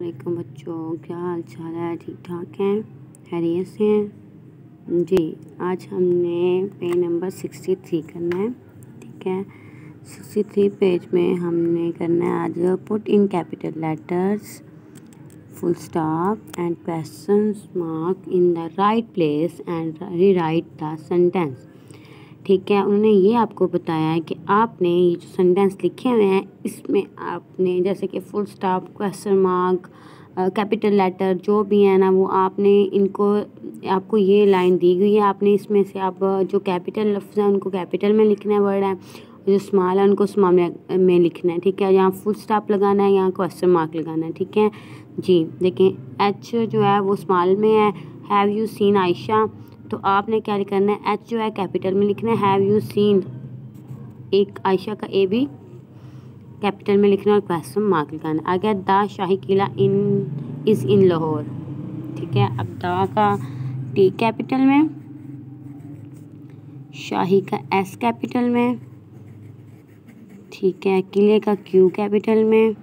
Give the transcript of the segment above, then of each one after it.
वालेकुम बच्चों, क्या हाल चाल है? ठीक ठाक हैं? खैरियत से हैं? जी, आज हमने पेज नंबर सिक्सटी थ्री करना है, ठीक है? सिक्सटी थ्री पेज में हमने करना है आज put in capital letters full stop and question mark in the right place and rewrite the sentence ठीक है, उन्होंने ये आपको बताया है कि आपने ये जो सेंटेंस लिखे हुए हैं, इसमें आपने जैसे कि full stop question mark capital letter जो भी है ना, वो आपने इनको, आपको ये लाइन दी गई है। आपने इसमें से आप जो कैपिटल लफ्ज़ है, उनको कैपिटल में लिखना है वर्ड है। जो स्मॉल है, उनको स्मॉल में लिखना है, ठीक है? यहाँ फुल स्टॉप लगाना है, यहाँ क्वेश्चन मार्क लगाना है, ठीक है? जी देखें एच जो है, वो स्मॉल में है। हैव यू सीन आयशा तो आपने क्या करना है? एच जो है कैपिटल में लिखना है। हैव यू सीन एक आयशा का ए भी कैपिटल में लिखना और क्वेश्चन मार्क लिखाना आ गया the Shahi Qila in is in Lahore. ठीक है, अब द का टी कैपिटल में, शाही का एस कैपिटल में, ठीक है, किले का क्यू कैपिटल में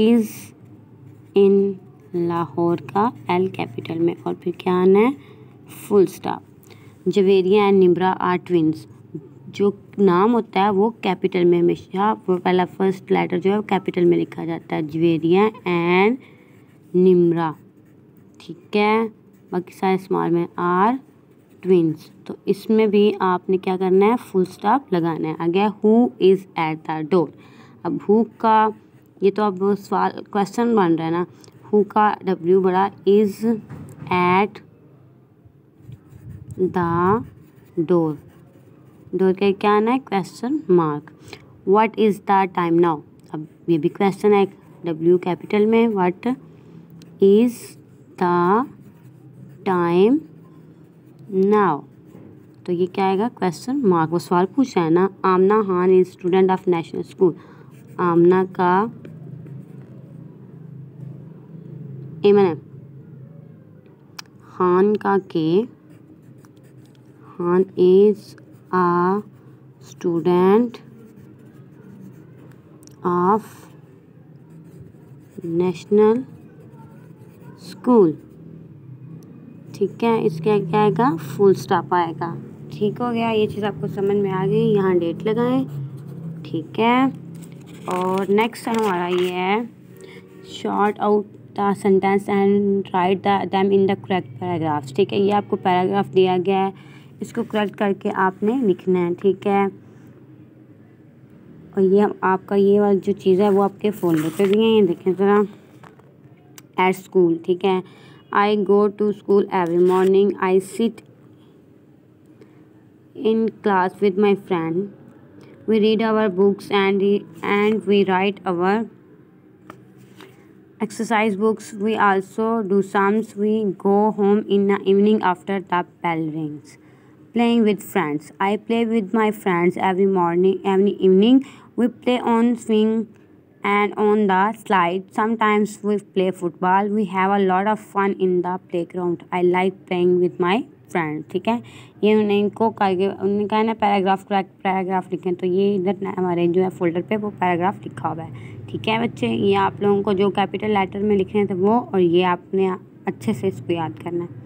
इज़ इन लाहौर का एल कैपिटल में। और फिर क्या आना है? Full stop Javeria and Nimra are twins जो नाम होता है वो कैपिटल में हमेशा पहला फ़र्स्ट लेटर जो है वो कैपिटल में लिखा जाता है, जवेरिया एंड निम्रा। ठीक है? बाकी सारे स्मॉल में आर ट्विंस तो इसमें भी आपने क्या करना है? फुल स्टॉप लगाना है। आगे who is at the door अब हु का, ये तो अब सवाल क्वेश्चन बन रहा है ना। हु का डब्ल्यू बड़ा is at the door door का क्या आना है question mark what is the time now अब ये भी क्वेश्चन है डब्ल्यू कैपिटल में. What is the time now तो ये क्या आएगा? क्वेश्चन मार्क वो सवाल पूछ है ना? Amna Khan is student of national school Amna का ए मैंने खान का K, Khan is a student of national school ठीक है, इसका क्या आएगा फुल स्टॉप आएगा। ठीक हो गया, ये चीज़ आपको समझ में आ गई, यहाँ डेट लगाएँ। ठीक है, और नेक्स्ट हमारा ये है sort out the sentence and write the them in the correct paragraphs ठीक है, ये आपको पैराग्राफ दिया गया है। इसको करेक्ट करके आपने लिखना है, ठीक है? और ये आपका ये वाली जो चीज़ है, वो आपके फोल्डर पे भी है, ये देखें ज़रा। एट स्कूल ठीक है? I go to school every morning I sit in class with my friend we read our books and and we write our exercise books. We also do sums. We go home in the evening after the bell rings. Playing with friends. I play with my friends every morning, every evening. We play on swing and on the slide. Sometimes we play football. We have a lot of fun in the playground. I like playing with my friend ठीक है ये उन्होंने इनको करके उन्होंने कहा ना paragraph paragraph लिखें तो ये इधर हमारे जो है फोल्डर पे वो पैराग्राफ लिखा हुआ है ठीक है बच्चे ये आप लोगों को जो कैपिटल लेटर में लिखे थे वो और ये आपने अच्छे से इसको याद करना है